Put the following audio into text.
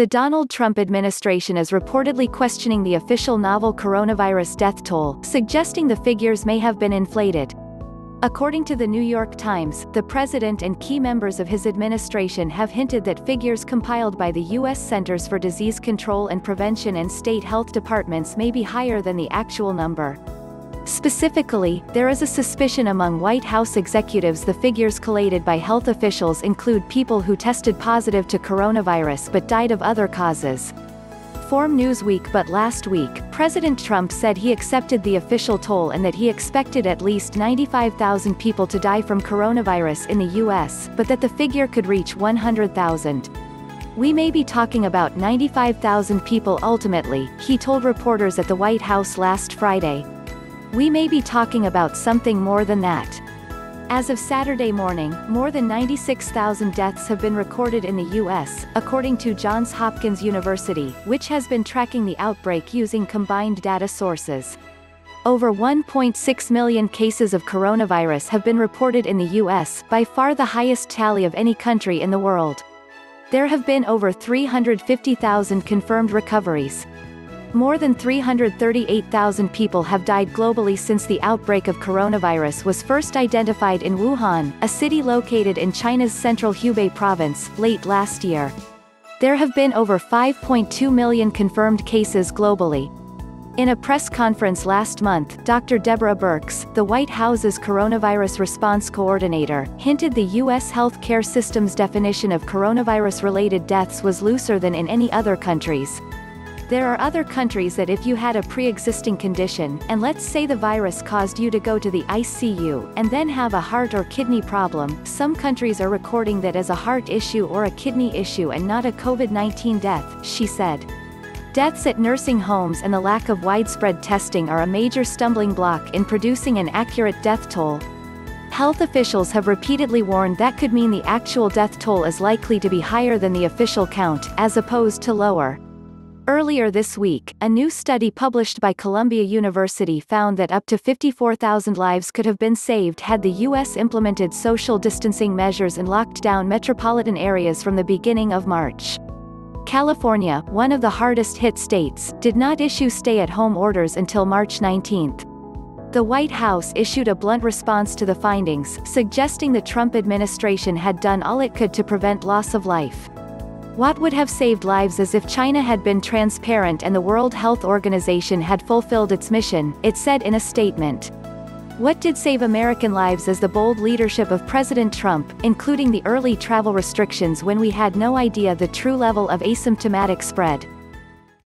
The Donald Trump administration is reportedly questioning the official novel coronavirus death toll, suggesting the figures may have been inflated. According to the New York Times, the president and key members of his administration have hinted that figures compiled by the U.S. Centers for Disease Control and Prevention and state health departments may be higher than the actual number. Specifically, there is a suspicion among White House executives the figures collated by health officials include people who tested positive to coronavirus but died of other causes. Form Newsweek but last week, President Trump said he accepted the official toll and that he expected at least 95,000 people to die from coronavirus in the U.S., but that the figure could reach 100,000. We may be talking about 95,000 people ultimately, he told reporters at the White House last Friday. We may be talking about something more than that. As of Saturday morning, more than 96,000 deaths have been recorded in the U.S., according to Johns Hopkins University, which has been tracking the outbreak using combined data sources. Over 1.6 million cases of coronavirus have been reported in the U.S., by far the highest tally of any country in the world. There have been over 350,000 confirmed recoveries. More than 338,000 people have died globally since the outbreak of coronavirus was first identified in Wuhan, a city located in China's central Hubei province, late last year. There have been over 5.2 million confirmed cases globally. In a press conference last month, Dr. Deborah Birx, the White House's coronavirus response coordinator, hinted the U.S. healthcare system's definition of coronavirus-related deaths was looser than in any other countries. There are other countries that if you had a pre-existing condition, and let's say the virus caused you to go to the ICU, and then have a heart or kidney problem, some countries are recording that as a heart issue or a kidney issue and not a COVID-19 death, she said. Deaths at nursing homes and the lack of widespread testing are a major stumbling block in producing an accurate death toll. Health officials have repeatedly warned that could mean the actual death toll is likely to be higher than the official count, as opposed to lower. Earlier this week, a new study published by Columbia University found that up to 54,000 lives could have been saved had the U.S. implemented social distancing measures and locked down metropolitan areas from the beginning of March. California, one of the hardest hit states, did not issue stay-at-home orders until March 19. The White House issued a blunt response to the findings, suggesting the Trump administration had done all it could to prevent loss of life. What would have saved lives is if China had been transparent and the World Health Organization had fulfilled its mission, it said in a statement. What did save American lives is the bold leadership of President Trump, including the early travel restrictions when we had no idea the true level of asymptomatic spread.